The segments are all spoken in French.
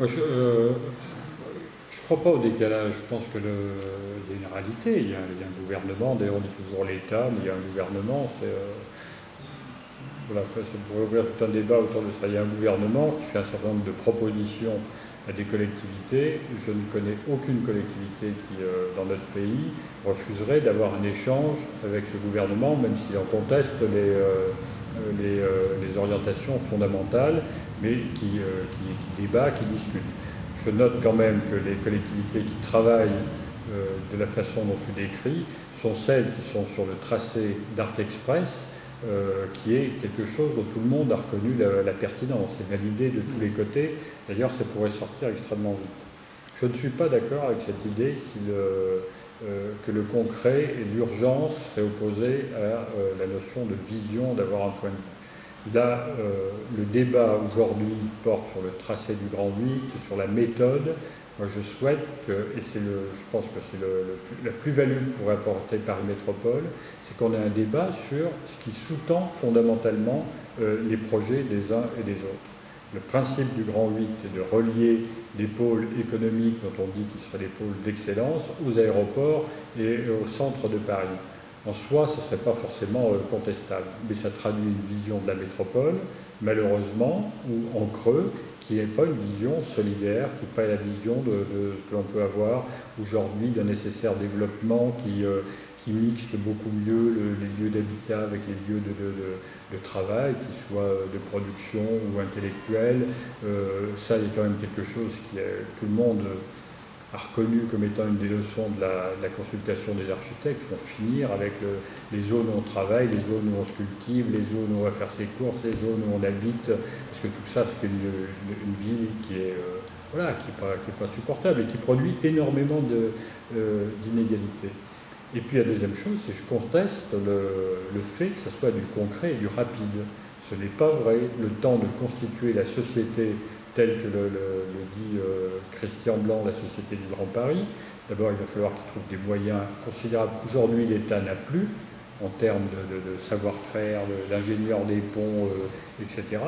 Je ne crois pas au décalage. Je pense qu'il y a une réalité. Il y a, un gouvernement. D'ailleurs, on dit toujours l'État, mais il y a un gouvernement. C'est, voilà, ça pourrait ouvrir tout un débat autour de ça. Il y a un gouvernement qui fait un certain nombre de propositions à des collectivités. Je ne connais aucune collectivité qui, euh, dans notre pays, refuserait d'avoir un échange avec ce gouvernement, même s'il en conteste les, euh, euh, les, orientations fondamentales, mais qui, qui, débat, qui discute. Je note quand même que les collectivités qui travaillent de la façon dont tu décris sont celles qui sont sur le tracé d'Arc Express, euh, qui est quelque chose dont tout le monde a reconnu la, pertinence et validé de tous les côtés. D'ailleurs, ça pourrait sortir extrêmement vite. Je ne suis pas d'accord avec cette idée euh, que le concret et l'urgence seraient opposés à euh, la notion de vision, d'avoir un point de vue. Là, le débat aujourd'hui porte sur le tracé du Grand 8, sur la méthode, moi, je souhaite que, et c'est le, je pense que c'est le, la plus-value pour apporter Paris Métropole, c'est qu'on ait un débat sur ce qui sous-tend fondamentalement euh, les projets des uns et des autres. Le principe du Grand 8 est de relier des pôles économiques dont on dit qu'ils seraient des pôles d'excellence aux aéroports et au centre de Paris. En soi, ce ne serait pas forcément euh, contestable, mais ça traduit une vision de la métropole, malheureusement, ou en creux, qui n'est pas une vision solidaire, qui n'est pas la vision de, ce que l'on peut avoir aujourd'hui d'un nécessaire développement qui, euh, qui mixte beaucoup mieux les lieux d'habitat avec les lieux de, travail, qu'ils soient de production ou intellectuels. Euh, ça, c'est quand même quelque chose qui est, tout le monde a reconnu comme étant une des leçons de la, consultation des architectes, font finir avec les zones où on travaille, les zones où on se cultive, les zones où on va faire ses courses, les zones où on habite, parce que tout ça fait une, ville qui est euh, voilà, qui pas, pas, supportable et qui produit énormément euh, d'inégalités. et puis la deuxième chose, c'est que je conteste le, le, fait que ce soit du concret et du rapide. Ce n'est pas vrai. Le temps de constituer la société tel que le, dit euh, Christian Blanc, la Société du Grand Paris. D'abord, il va falloir qu'il trouve des moyens considérables qu'aujourd'hui l'État n'a plus en termes de, savoir-faire, d'ingénieur des ponts, euh, etc.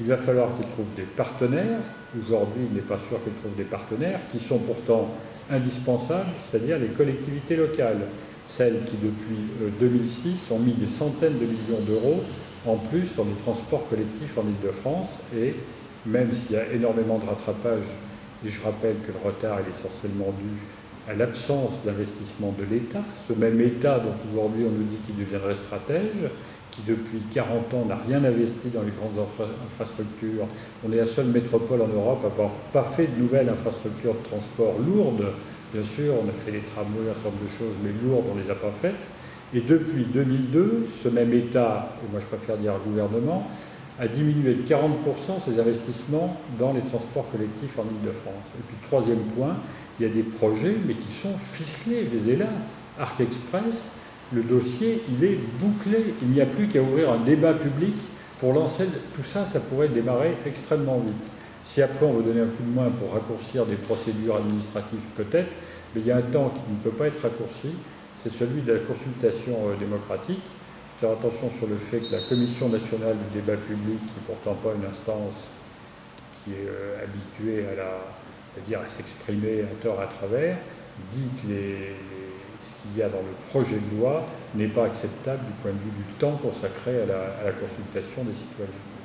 Il va falloir qu'il trouve des partenaires. Aujourd'hui, il n'est pas sûr qu'il trouve des partenaires qui sont pourtant indispensables, c'est-à-dire les collectivités locales, celles qui depuis 2006 euh, ont mis des centaines de millions d'euros en plus dans les transports collectifs en Ile-de-France et même s'il y a énormément de rattrapage, et je rappelle que le retard est essentiellement dû à l'absence d'investissement de l'État, ce même État dont aujourd'hui on nous dit qu'il deviendrait stratège, qui depuis 40 ans n'a rien investi dans les grandes infrastructures. On est la seule métropole en Europe à n'avoir pas fait de nouvelles infrastructures de transport lourdes. Bien sûr, on a fait les tramways, un certain nombre de choses, mais lourdes, on ne les a pas faites. Et depuis 2002, ce même État, et moi je préfère dire gouvernement, a diminué de 40% ses investissements dans les transports collectifs en Ile-de-France. Et puis troisième point, il y a des projets, mais qui sont ficelés, les là. Arc Express, le dossier, il est bouclé. Il n'y a plus qu'à ouvrir un débat public pour lancer tout ça, ça pourrait démarrer extrêmement vite. Si après on veut donner un coup de main pour raccourcir des procédures administratives, peut-être, mais il y a un temps qui ne peut pas être raccourci, c'est celui de la consultation euh, démocratique faire attention sur le fait que la Commission nationale du débat public, qui n'est pourtant pas une instance qui est euh, habituée à, dire, à s'exprimer à tort à travers, dit que ce qu'il y a dans le projet de loi n'est pas acceptable du point de vue du temps consacré à la consultation des citoyens.